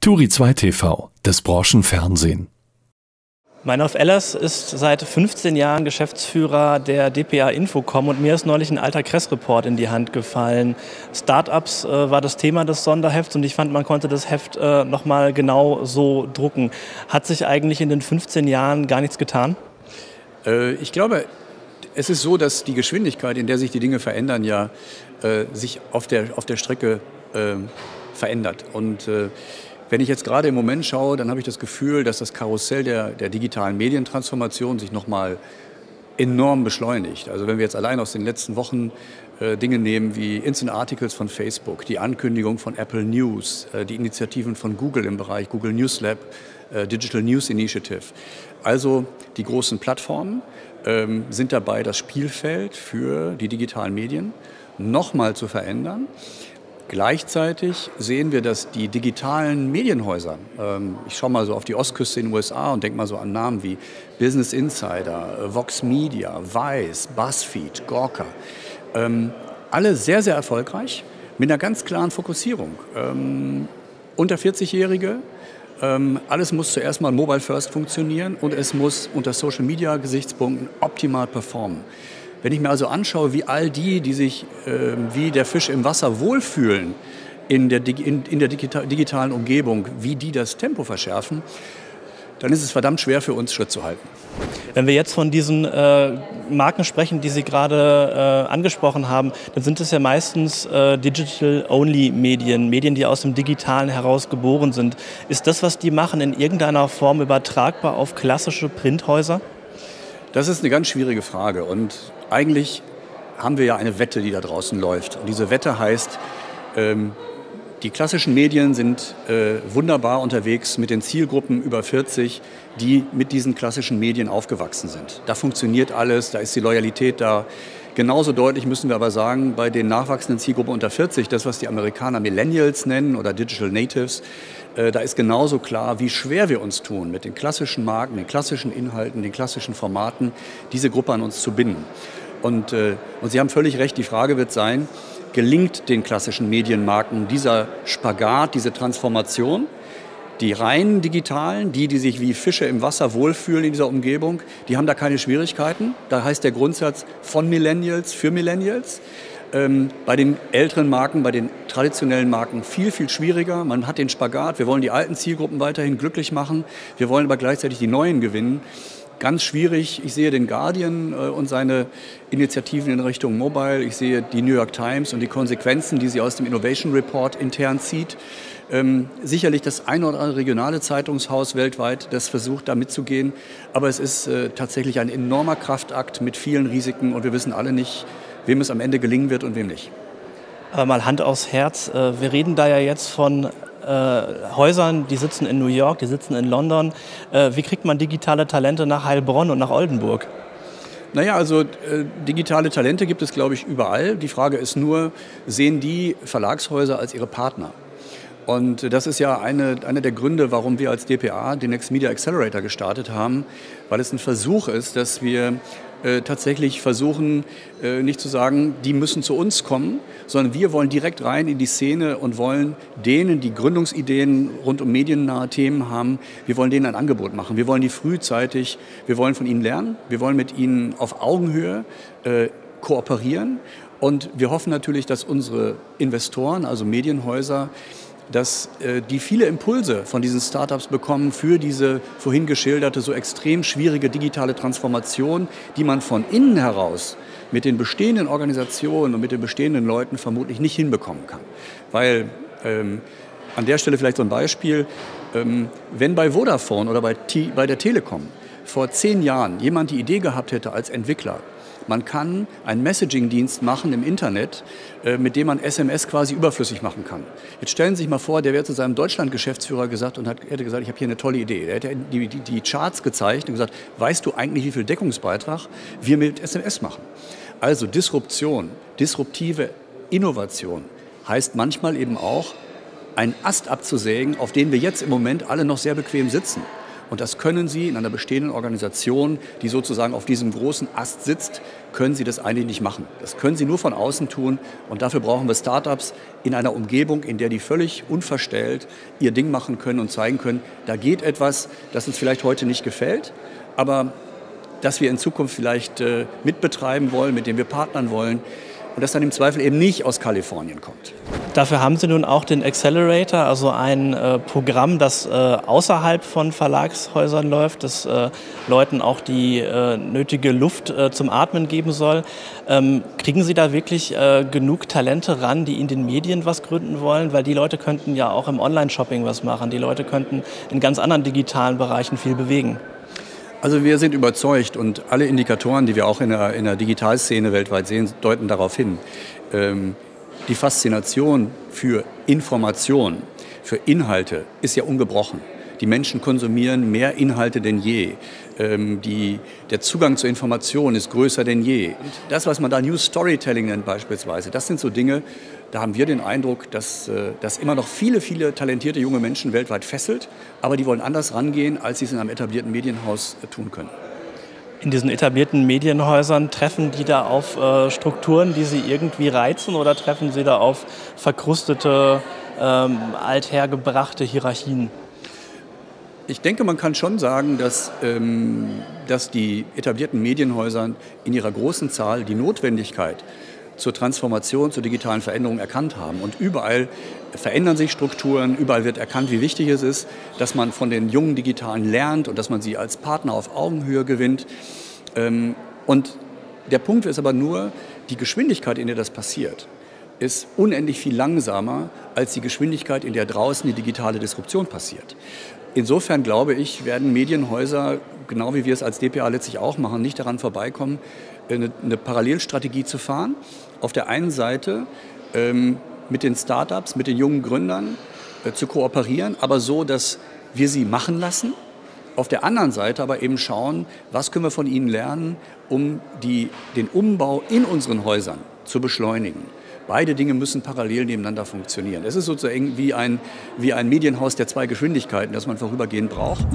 Turi 2 TV, das Branchenfernsehen. Meinolf Ellers ist seit 15 Jahren Geschäftsführer der DPA Infocom und mir ist neulich ein alter Kressreport in die Hand gefallen. Startups äh, war das Thema des Sonderhefts und ich fand, man konnte das Heft äh, nochmal genau so drucken. Hat sich eigentlich in den 15 Jahren gar nichts getan? Äh, ich glaube, es ist so, dass die Geschwindigkeit, in der sich die Dinge verändern, ja äh, sich auf der, auf der Strecke äh, verändert. Und äh, wenn ich jetzt gerade im Moment schaue, dann habe ich das Gefühl, dass das Karussell der, der digitalen Medientransformation sich nochmal enorm beschleunigt. Also wenn wir jetzt allein aus den letzten Wochen äh, Dinge nehmen wie Instant Articles von Facebook, die Ankündigung von Apple News, äh, die Initiativen von Google im Bereich Google News Lab, äh, Digital News Initiative. Also die großen Plattformen ähm, sind dabei, das Spielfeld für die digitalen Medien nochmal zu verändern. Gleichzeitig sehen wir, dass die digitalen Medienhäuser, ähm, ich schaue mal so auf die Ostküste in den USA und denke mal so an Namen wie Business Insider, äh, Vox Media, Vice, BuzzFeed, Gorka, ähm, alle sehr, sehr erfolgreich mit einer ganz klaren Fokussierung. Ähm, unter 40-Jährige, alles muss zuerst mal mobile first funktionieren und es muss unter Social Media Gesichtspunkten optimal performen. Wenn ich mir also anschaue, wie all die, die sich äh, wie der Fisch im Wasser wohlfühlen in der, in, in der digitalen Umgebung, wie die das Tempo verschärfen, dann ist es verdammt schwer für uns, Schritt zu halten. Wenn wir jetzt von diesen äh, Marken sprechen, die Sie gerade äh, angesprochen haben, dann sind es ja meistens äh, Digital-Only-Medien, Medien, die aus dem Digitalen heraus geboren sind. Ist das, was die machen, in irgendeiner Form übertragbar auf klassische Printhäuser? Das ist eine ganz schwierige Frage und eigentlich haben wir ja eine Wette, die da draußen läuft. Und diese Wette heißt, ähm, die klassischen Medien sind äh, wunderbar unterwegs mit den Zielgruppen über 40, die mit diesen klassischen Medien aufgewachsen sind. Da funktioniert alles, da ist die Loyalität da. Genauso deutlich müssen wir aber sagen, bei den nachwachsenden Zielgruppen unter 40, das, was die Amerikaner Millennials nennen oder Digital Natives, äh, da ist genauso klar, wie schwer wir uns tun, mit den klassischen Marken, den klassischen Inhalten, den klassischen Formaten, diese Gruppe an uns zu binden. Und, äh, und Sie haben völlig recht, die Frage wird sein, gelingt den klassischen Medienmarken dieser Spagat, diese Transformation? Die rein digitalen, die, die sich wie Fische im Wasser wohlfühlen in dieser Umgebung, die haben da keine Schwierigkeiten. Da heißt der Grundsatz von Millennials für Millennials. Ähm, bei den älteren Marken, bei den traditionellen Marken viel, viel schwieriger. Man hat den Spagat. Wir wollen die alten Zielgruppen weiterhin glücklich machen. Wir wollen aber gleichzeitig die neuen gewinnen. Ganz schwierig. Ich sehe den Guardian äh, und seine Initiativen in Richtung Mobile. Ich sehe die New York Times und die Konsequenzen, die sie aus dem Innovation Report intern zieht. Ähm, sicherlich das ein oder andere regionale Zeitungshaus weltweit, das versucht, da mitzugehen. Aber es ist äh, tatsächlich ein enormer Kraftakt mit vielen Risiken und wir wissen alle nicht, wem es am Ende gelingen wird und wem nicht. Aber mal Hand aufs Herz. Äh, wir reden da ja jetzt von äh, Häusern, die sitzen in New York, die sitzen in London. Äh, wie kriegt man digitale Talente nach Heilbronn und nach Oldenburg? Naja, also äh, digitale Talente gibt es, glaube ich, überall. Die Frage ist nur, sehen die Verlagshäuser als ihre Partner? Und das ist ja eine, einer der Gründe, warum wir als DPA den Next Media Accelerator gestartet haben, weil es ein Versuch ist, dass wir äh, tatsächlich versuchen, äh, nicht zu sagen, die müssen zu uns kommen, sondern wir wollen direkt rein in die Szene und wollen denen, die Gründungsideen rund um mediennahe Themen haben, wir wollen denen ein Angebot machen. Wir wollen die frühzeitig, wir wollen von ihnen lernen, wir wollen mit ihnen auf Augenhöhe äh, kooperieren und wir hoffen natürlich, dass unsere Investoren, also Medienhäuser, dass äh, die viele Impulse von diesen Startups bekommen für diese vorhin geschilderte so extrem schwierige digitale Transformation, die man von innen heraus mit den bestehenden Organisationen und mit den bestehenden Leuten vermutlich nicht hinbekommen kann. Weil ähm, an der Stelle vielleicht so ein Beispiel, ähm, wenn bei Vodafone oder bei, T bei der Telekom vor zehn Jahren jemand die Idee gehabt hätte als Entwickler, man kann einen Messaging-Dienst machen im Internet, äh, mit dem man SMS quasi überflüssig machen kann. Jetzt stellen Sie sich mal vor, der wäre zu seinem Deutschland-Geschäftsführer gesagt und hat, hätte gesagt, ich habe hier eine tolle Idee. Er hätte die, die, die Charts gezeigt und gesagt, weißt du eigentlich, wie viel Deckungsbeitrag wir mit SMS machen? Also Disruption, disruptive Innovation heißt manchmal eben auch, einen Ast abzusägen, auf den wir jetzt im Moment alle noch sehr bequem sitzen. Und das können Sie in einer bestehenden Organisation, die sozusagen auf diesem großen Ast sitzt, können Sie das eigentlich nicht machen. Das können Sie nur von außen tun. Und dafür brauchen wir Startups in einer Umgebung, in der die völlig unverstellt ihr Ding machen können und zeigen können, da geht etwas, das uns vielleicht heute nicht gefällt, aber das wir in Zukunft vielleicht äh, mitbetreiben wollen, mit dem wir partnern wollen und das dann im Zweifel eben nicht aus Kalifornien kommt. Dafür haben Sie nun auch den Accelerator, also ein äh, Programm, das äh, außerhalb von Verlagshäusern läuft, das äh, Leuten auch die äh, nötige Luft äh, zum Atmen geben soll. Ähm, kriegen Sie da wirklich äh, genug Talente ran, die in den Medien was gründen wollen? Weil die Leute könnten ja auch im Online-Shopping was machen, die Leute könnten in ganz anderen digitalen Bereichen viel bewegen. Also wir sind überzeugt und alle Indikatoren, die wir auch in der, in der Digitalszene weltweit sehen, deuten darauf hin. Ähm, die Faszination für Information, für Inhalte ist ja ungebrochen. Die Menschen konsumieren mehr Inhalte denn je. Ähm, die, der Zugang zur Information ist größer denn je. Das, was man da New Storytelling nennt beispielsweise, das sind so Dinge, da haben wir den Eindruck, dass äh, das immer noch viele, viele talentierte junge Menschen weltweit fesselt, aber die wollen anders rangehen, als sie es in einem etablierten Medienhaus äh, tun können. In diesen etablierten Medienhäusern treffen die da auf äh, Strukturen, die sie irgendwie reizen oder treffen sie da auf verkrustete, ähm, althergebrachte Hierarchien? Ich denke, man kann schon sagen, dass, ähm, dass die etablierten Medienhäuser in ihrer großen Zahl die Notwendigkeit zur Transformation, zur digitalen Veränderung erkannt haben. Und überall verändern sich Strukturen, überall wird erkannt, wie wichtig es ist, dass man von den jungen Digitalen lernt und dass man sie als Partner auf Augenhöhe gewinnt. Ähm, und der Punkt ist aber nur, die Geschwindigkeit, in der das passiert, ist unendlich viel langsamer als die Geschwindigkeit, in der draußen die digitale Disruption passiert. Insofern glaube ich, werden Medienhäuser, genau wie wir es als DPA letztlich auch machen, nicht daran vorbeikommen, eine, eine Parallelstrategie zu fahren. Auf der einen Seite ähm, mit den Startups, mit den jungen Gründern äh, zu kooperieren, aber so, dass wir sie machen lassen. Auf der anderen Seite aber eben schauen, was können wir von ihnen lernen, um die, den Umbau in unseren Häusern zu beschleunigen. Beide Dinge müssen parallel nebeneinander funktionieren. Es ist sozusagen wie ein, wie ein Medienhaus der zwei Geschwindigkeiten, das man vorübergehend braucht.